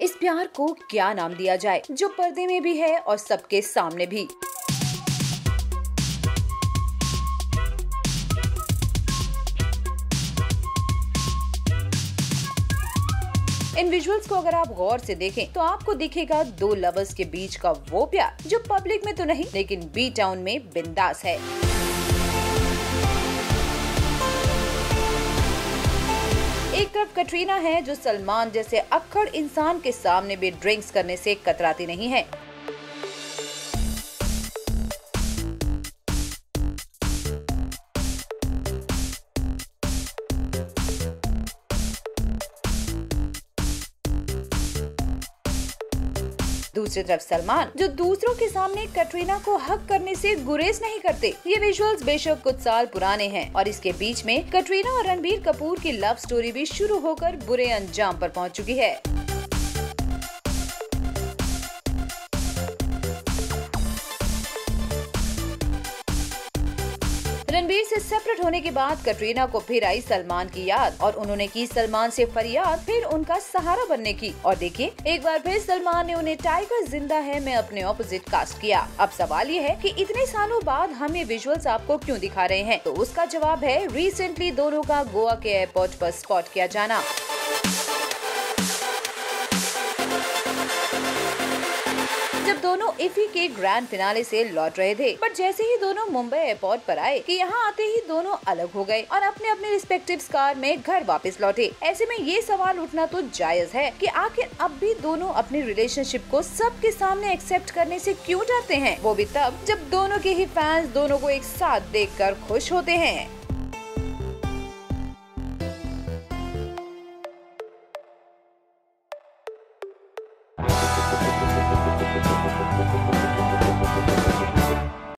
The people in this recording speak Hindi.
इस प्यार को क्या नाम दिया जाए, जो पर्दे में भी है और सबके सामने भी। इन विजुअल्स को अगर आप गौर से देखें तो आपको दिखेगा दो लवर्स के बीच का वो प्यार, जो पब्लिक में तो नहीं, लेकिन बी टाउन में बिंदास है। तरफ़ कटरीना है जो सलमान जैसे अक्खड़ इंसान के सामने भी ड्रिंक्स करने से कतराती नहीं है। दूसरी तरफ़ सलमान, जो दूसरों के सामने कटरीना को हक करने से गुरेज नहीं करते। ये विजुअल्स बेशक कुछ साल पुराने हैं और इसके बीच में कटरीना और रणबीर कपूर की लव स्टोरी भी शुरू होकर बुरे अंजाम पर पहुँच चुकी है। रणबीर से सेपरेट होने के बाद कटरीना को फिर आई सलमान की याद और उन्होंने की सलमान से फरियाद, फिर उनका सहारा बनने की। और देखिए, एक बार फिर सलमान ने उन्हें टाइगर ज़िंदा है, मैं अपने ऑपोजिट कास्ट किया। अब सवाल ये है कि इतने सालों बाद हम ये विजुअल्स आपको क्यों दिखा रहे हैं? तो उसका जवाब है रिसेंटली दोनों का गोवा के एयरपोर्ट पर स्पॉट किया जाना। जब दोनों इफी के ग्रैंड फिनाले से लौट रहे थे बट जैसे ही दोनों मुंबई एयरपोर्ट पर आए कि यहाँ आते ही दोनों अलग हो गए और अपने अपने रिस्पेक्टिव कार में घर वापस लौटे, ऐसे में ये सवाल उठना तो जायज़ है कि आखिर अब भी दोनों अपने रिलेशनशिप को सबके सामने एक्सेप्ट करने से क्यों डरते हैं? वो भी तब जब दोनों के ही फैंस दोनों को एक साथ देखकर खुश होते हैं।